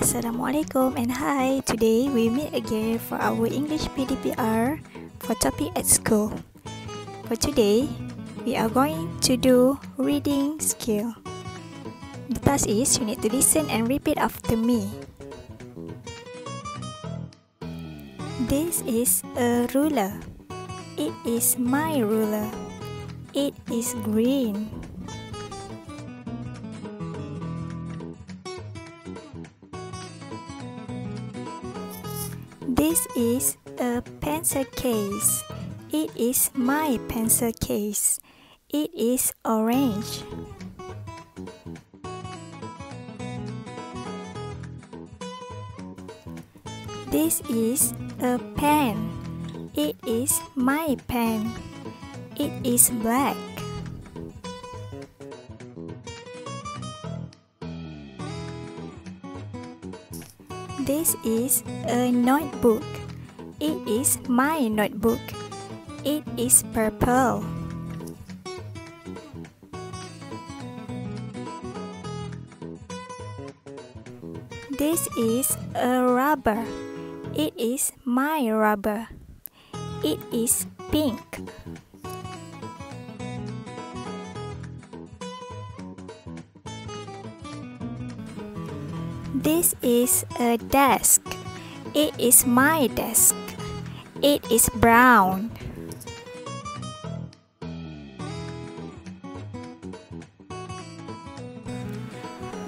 Assalamualaikum and hi. Today we meet again for our English PDPR for topic at school. For today, we are going to do reading skill. The task is you need to listen and repeat after me. This is a ruler. It is my ruler. It is green. This is a pencil case. It is my pencil case. It is orange. This is a pen. It is my pen. It is black. This is a notebook. It is my notebook. It is purple. This is a rubber. It is my rubber. It is pink. This is a desk. It is my desk. It is brown.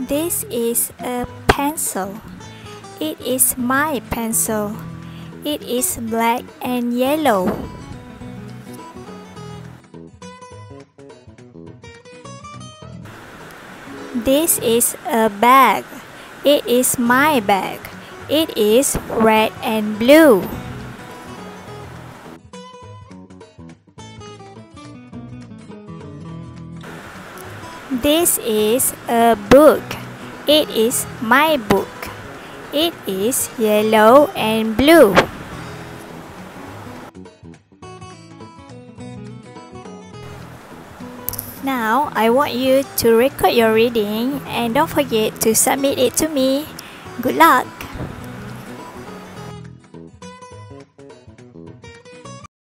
This is a pencil. It is my pencil. It is black and yellow. This is a bag. It is my bag. It is red and blue. This is a book. It is my book. It is yellow and blue. Now, I want you to record your reading and don't forget to submit it to me. Good luck!